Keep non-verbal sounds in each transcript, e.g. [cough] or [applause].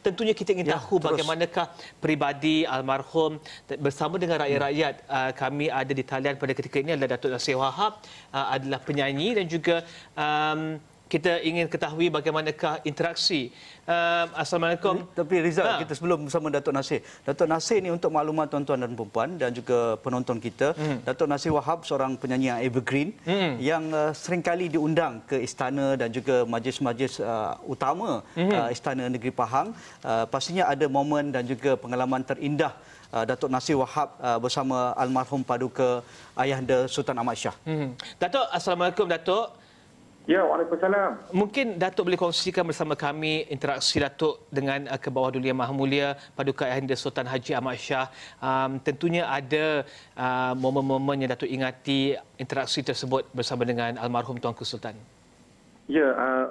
tentunya kita ingin Ya, tahu terus. bagaimanakah peribadi almarhum bersama dengan rakyat-rakyat uh, kami ada di talian pada ketika ini adalah Datuk Nasir Wahab uh, adalah penyanyi dan juga um, kita ingin ketahui bagaimanakah interaksi. Um, Assalamualaikum. Tapi Rizal, Ha. kita sebelum bersama Datuk Nasir. Datuk Nasir ni untuk maklumat tuan-tuan dan perempuan dan juga penonton kita, Hmm. Datuk Nasir Wahab seorang penyanyi yang evergreen yang uh, seringkali diundang ke istana dan juga majlis-majlis uh, utama Hmm. uh, Istana Negeri Pahang. Uh, pastinya ada momen dan juga pengalaman terindah uh, Datuk Nasir Wahab uh, bersama almarhum paduka Ayahanda Sultan Ahmad Shah. Hmm. Datuk, Assalamualaikum Datuk. Ya, Waalaikumsalam. Mungkin Datuk boleh kongsikan bersama kami interaksi Datuk dengan uh, ke bawah dunia Maha Mulia Paduka Ayahanda Sultan Haji Ahmad Shah. Um, tentunya ada uh, momen-momen yang Datuk ingati interaksi tersebut bersama dengan almarhum Tuanku Sultan. Ya, uh,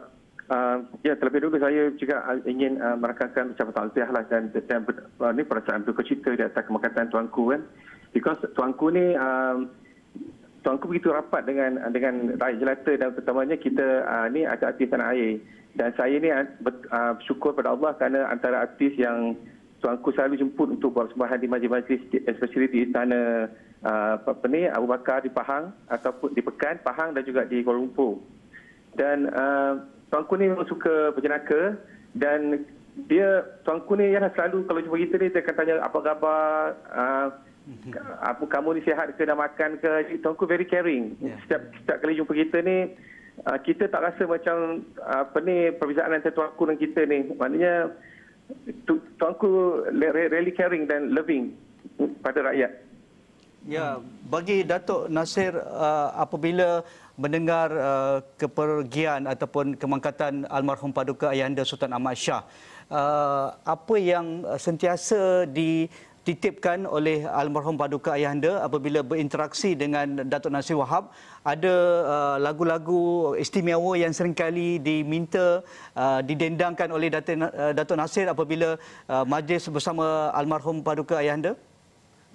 uh, ya terlebih dulu saya juga uh, ingin uh, merakamkan ucapan takziah lah dan, dan uh, ni perasaan berduka cita di atas kemakatan tuanku kan. Because tuanku ni um, tuanku begitu rapat dengan dengan rakyat jelata dan terutamanya kita uh, ni ada artis tanah air. Dan saya ni uh, ber- bersyukur pada Allah kerana antara artis yang tuanku selalu jemput untuk buat sembahyang di majlis-majlis especially di istana uh, apa ni Abu Bakar di Pahang ataupun di Pekan, Pahang dan juga di Kuala Lumpur. Dan uh, tuanku ni memang suka berjenaka dan dia tuanku ni yang selalu kalau jumpa kita ni dia akan tanya apa khabar uh, apa kamu ni sihat ke dah makan ke? Jadi, tuanku very caring. Ya. setiap setiap kali jumpa kita ni uh, kita tak rasa macam apa ni perbezaan antara tuanku dan kita ni. Maknanya tu, tuanku re- really caring dan loving pada rakyat. Ya, bagi Datuk Nasir uh, apabila mendengar uh, kepergian ataupun kemangkatan almarhum paduka Ayahanda Sultan Ahmad Shah, uh, apa yang sentiasa dititipkan oleh almarhum paduka Ayahanda apabila berinteraksi dengan Datuk Nasir Wahab, ada uh, lagu-lagu istimewa yang seringkali diminta uh, didendangkan oleh Datuk, uh, Datuk Nasir apabila uh, majlis bersama almarhum paduka Ayahanda?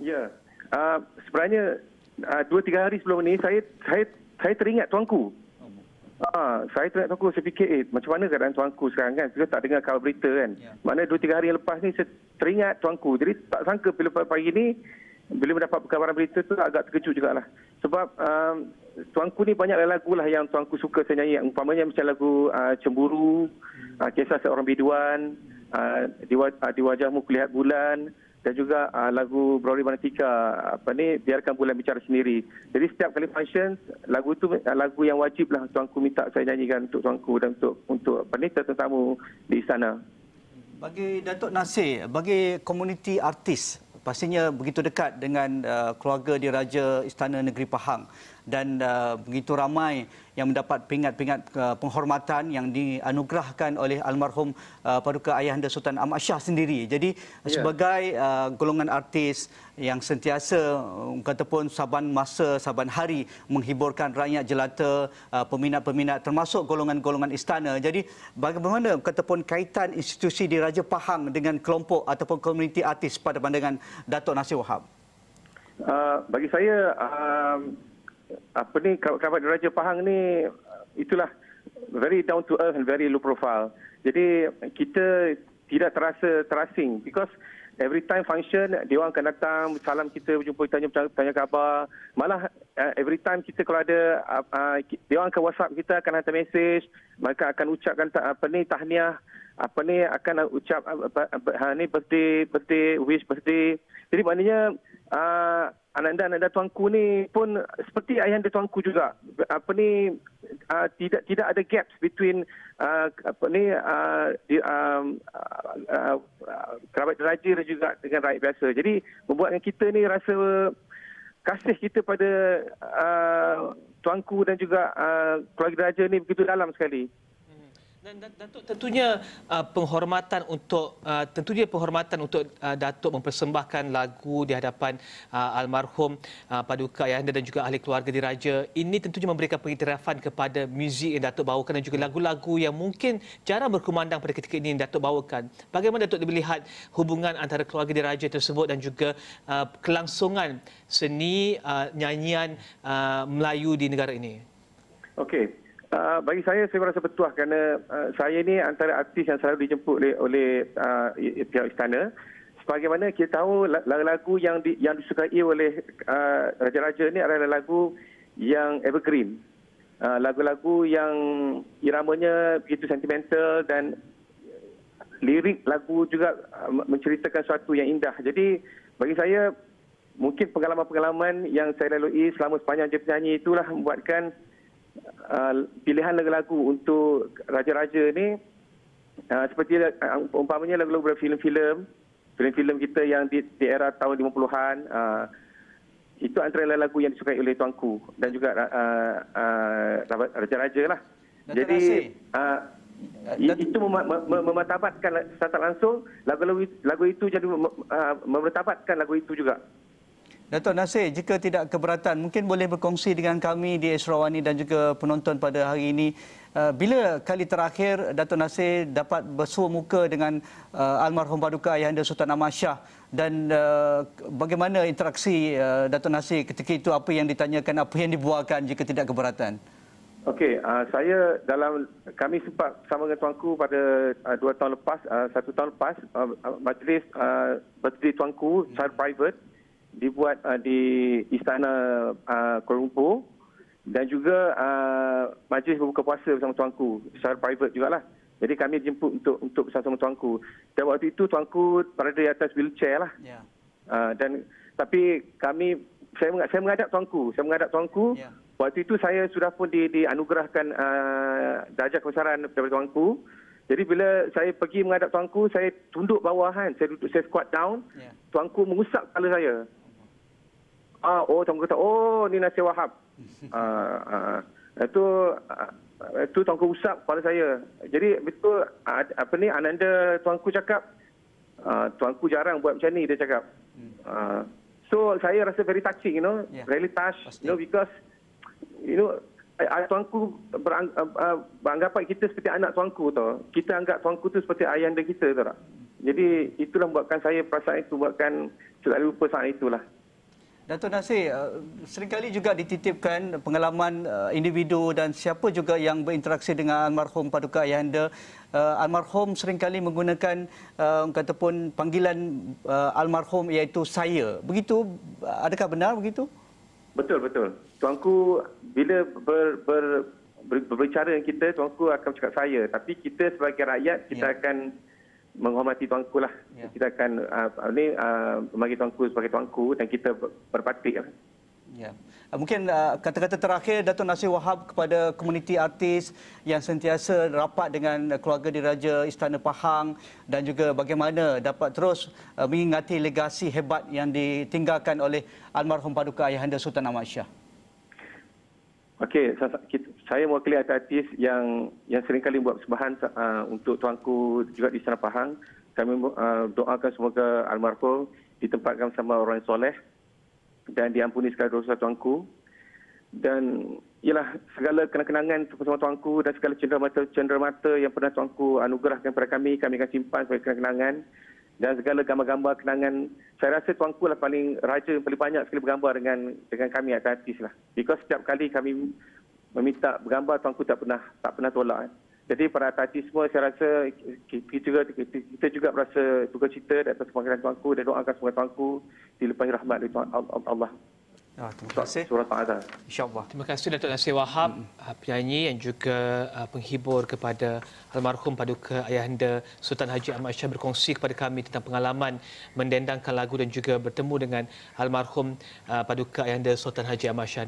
Ya, uh, sebenarnya uh, dua tiga hari sebelum ni saya saya saya teringat tuanku. Ah, saya teringat tuanku saya fikir eh macam mana keadaan tuanku sekarang kan? Kita tak dengar khabar berita kan. Ya. Mana dua tiga hari yang lepas ni saya teringat tuanku. Jadi tak sangka bila pagi ni bila mendapat perkabaran berita tu agak terkejut jugalah. Sebab um, tuanku ni banyak lagu lah yang tuanku suka saya nyanyi. Umpamanya macam lagu uh, Cemburu, uh, Kisah Seorang Biduan, uh, di, uh, di Wajahmu Kulihat Bulan dan juga uh, lagu Brori Manatika apa ni biarkan bulan bicara sendiri. Jadi setiap kali function lagu tu uh, lagu yang wajib lah tuanku minta saya nyanyikan untuk tuanku dan untuk untuk apa ni tetamu di istana. Bagi Datuk Nasir, bagi komuniti artis, pastinya begitu dekat dengan uh, keluarga diraja Istana Negeri Pahang dan uh, begitu ramai yang mendapat pingat-pingat uh, penghormatan yang dianugerahkan oleh almarhum uh, Paduka Ayahanda Sultan Ahmad Shah sendiri. Jadi Ya. sebagai uh, golongan artis yang sentiasa uh, kata pun saban masa, saban hari menghiburkan rakyat jelata, uh, peminat-peminat termasuk golongan-golongan istana. Jadi bagaimana kata pun kaitan institusi di Raja Pahang dengan kelompok ataupun komuniti artis pada pandangan Datuk Nasir Wahab? Uh, bagi saya um, apa ni kerabat Raja Pahang ni itulah very down to earth and very low profile. Jadi kita tidak terasa terasing because every time function dia orang akan datang salam kita berjumpa tanya tanya khabar. Malah uh, every time kita kalau ada uh, uh, dia orang akan WhatsApp kita akan hantar message, mereka akan ucapkan apa ni tahniah apa ni akan ucap apa, apa, ha, ni birthday birthday wish birthday jadi maknanya uh, ananda-ananda tuanku ni pun seperti ayahanda tuanku juga. Apa ni uh, tidak tidak ada gaps between uh, apa ni uh, di, um, uh, uh, kerabat dan juga dengan rakyat biasa. Jadi membuatkan kita ni rasa kasih kita pada uh, tuanku dan juga uh, keluarga deraja ni begitu dalam sekali Dan Datuk tentunya uh, penghormatan untuk uh, tentunya penghormatan untuk uh, Datuk mempersembahkan lagu di hadapan uh, almarhum uh, Paduka Ayahanda dan juga ahli keluarga diraja ini tentunya memberikan pengiktirafan kepada muzik yang Datuk bawakan dan juga lagu-lagu yang mungkin jarang berkumandang pada ketika ini yang Datuk bawakan. Bagaimana Datuk melihat hubungan antara keluarga diraja tersebut dan juga uh, kelangsungan seni uh, nyanyian uh, Melayu di negara ini? Okey. Uh, bagi saya, saya rasa betul kerana uh, saya ni antara artis yang selalu dijemput oleh, oleh uh, pihak istana. Sebagaimana kita tahu lagu-lagu yang di, yang disukai oleh uh, raja-raja ni adalah lagu yang evergreen. Uh, lagu-lagu yang iramanya begitu sentimental dan lirik lagu juga uh, menceritakan sesuatu yang indah. Jadi bagi saya mungkin pengalaman-pengalaman yang saya lalui selama sepanjang je penyanyi itulah membuatkan uh, pilihan lagu-lagu untuk raja-raja ni uh, seperti uh, umpamanya lagu-lagu filem-filem filem-filem kita yang di, di era tahun 50-an uh, itu antara lagu yang disukai oleh tuanku dan juga uh, uh, raja-raja lah. Dato Jadi uh, Dat itu mem- mem- mematabatkan secara langsung lagu-lagu lagu itu jadi uh, mematabatkan lagu itu juga. Datuk Nasir, jika tidak keberatan, mungkin boleh berkongsi dengan kami di Esrawani dan juga penonton pada hari ini. Uh, bila kali terakhir Datuk Nasir dapat bersua muka dengan uh, almarhum Paduka Ayahanda Sultan Ahmad Shah dan uh, bagaimana interaksi Datuk Nasir ketika itu apa yang ditanyakan, apa yang dibuahkan jika tidak keberatan? Okey, uh, saya dalam kami sempat bersama dengan tuanku pada uh, dua tahun lepas, uh, satu tahun lepas, uh, majlis uh, birthday tuanku secara private dibuat uh, di istana uh, Kuala Lumpur dan juga uh, majlis berbuka puasa bersama tuanku secara private jugalah. Jadi kami jemput untuk untuk bersama tuanku. Dan waktu itu tuanku berada di atas wheelchair lah. Yeah. Uh, dan tapi kami saya saya menghadap tuanku, saya menghadap tuanku. Yeah. Waktu itu saya sudah pun di, dianugerahkan uh, darjah kebesaran daripada tuanku. Jadi bila saya pergi menghadap tuanku, saya tunduk bawahan, saya duduk saya squat down. Yeah. Tuanku mengusap kepala saya. Ah, oh, tuan kata, oh, ni Nasir Wahab. [laughs] ah, ah, itu, ah, itu tuanku usap kepala saya. Jadi, betul, ah, apa ni, Ananda tuanku cakap, ah, tuanku jarang buat macam ni, dia cakap. Ah, so, saya rasa very touching, you know, yeah. really touch, you know, because, you know, tuanku berang, uh, beranggapan kita seperti anak tuanku tau. Kita anggap tuanku tu seperti ayahanda kita tau tak? Jadi itulah buatkan saya perasaan itu buatkan selalu lupa saat itulah. Datuk Nasir, uh, seringkali juga dititipkan pengalaman uh, individu dan siapa juga yang berinteraksi dengan almarhum Paduka Ayahanda. Uh, almarhum seringkali menggunakan kata pun panggilan almarhum iaitu saya. Begitu adakah benar begitu? Betul betul. Tuanku bila ber, ber, ber, berbicara dengan kita tuanku akan cakap saya tapi kita sebagai rakyat kita ya. akan menghormati tuanku lah. Ya. Kita akan uh, ni uh, memanggil tuanku sebagai tuanku dan kita berpatik lah. Ya. Mungkin uh, kata-kata terakhir Datuk Nasir Wahab kepada komuniti artis yang sentiasa rapat dengan keluarga diraja Istana Pahang dan juga bagaimana dapat terus uh, mengingati legasi hebat yang ditinggalkan oleh almarhum Paduka Ayahanda Sultan Ahmad Shah. Okey, saya mewakili artis yang yang seringkali buat persembahan uh, untuk tuanku juga di Istana Pahang. Kami uh, doakan semoga almarhum ditempatkan bersama orang yang soleh dan diampuni segala dosa tuanku. Dan ialah segala kenang-kenangan bersama tuanku dan segala cenderamata-cenderamata yang pernah tuanku anugerahkan kepada kami, kami akan simpan sebagai kenang-kenangan dan segala gambar-gambar kenangan saya rasa tuanku lah paling raja yang paling banyak sekali bergambar dengan dengan kami artis lah. Because setiap kali kami meminta bergambar tuanku tak pernah tak pernah tolak jadi para artis semua saya rasa kita juga kita, juga berasa duka cita atas panggilan tuanku dan doakan semoga tuanku dilepahi rahmat dari Allah Oh, terima kasih. Surat Al-Azhar. InsyaAllah. Terima kasih Datuk Nasir Wahab, hmm. penyanyi yang juga uh, penghibur kepada almarhum Paduka Ayahanda Sultan Haji Ahmad Shah berkongsi kepada kami tentang pengalaman mendendangkan lagu dan juga bertemu dengan almarhum uh, Paduka Ayahanda Sultan Haji Ahmad Shah.